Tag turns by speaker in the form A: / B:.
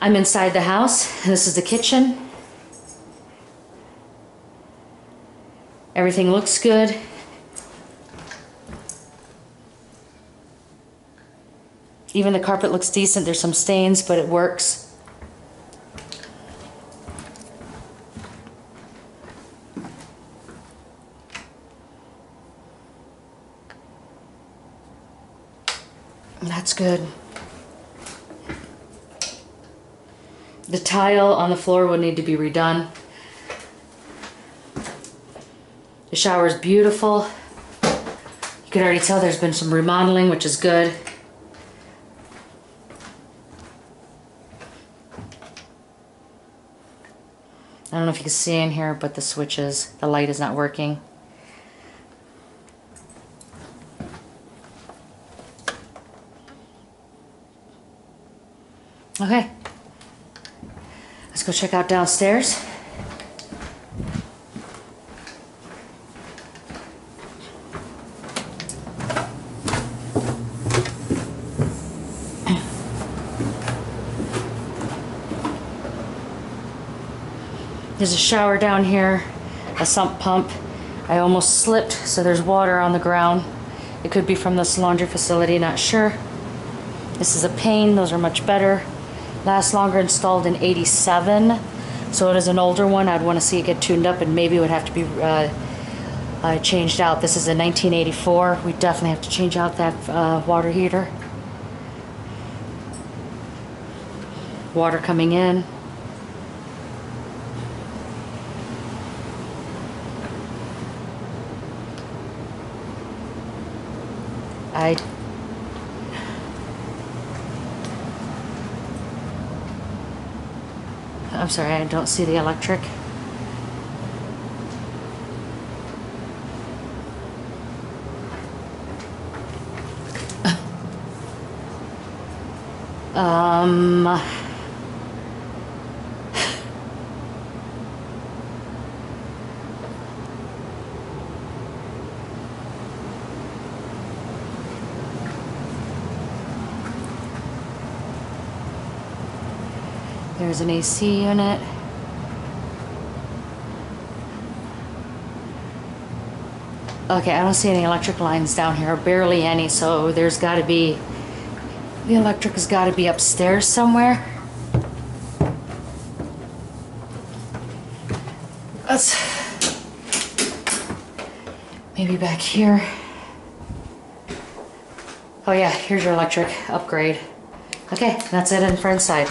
A: I'm inside the house. This is the kitchen. Everything looks good. Even the carpet looks decent. There's some stains, but it works. That's good. The tile on the floor would need to be redone. The shower is beautiful. You can already tell there's been some remodeling, which is good. I don't know if you can see in here, but the switches, the light is not working. Okay. Go check out downstairs. There's a shower down here, a sump pump. I almost slipped, so there's water on the ground. It could be from this laundry facility, not sure. This is a Payne, those are much better. Last longer installed in 87, so it is an older one. I'd want to see it get tuned up and maybe it would have to be uh, uh, changed out. This is a 1984. We definitely have to change out that uh, water heater. Water coming in. I I'm sorry, I don't see the electric. Um There's an AC unit. Okay, I don't see any electric lines down here, barely any, so there's gotta be, the electric has gotta be upstairs somewhere. Let's, maybe back here. Oh yeah, here's your electric upgrade. Okay, that's it in front inside.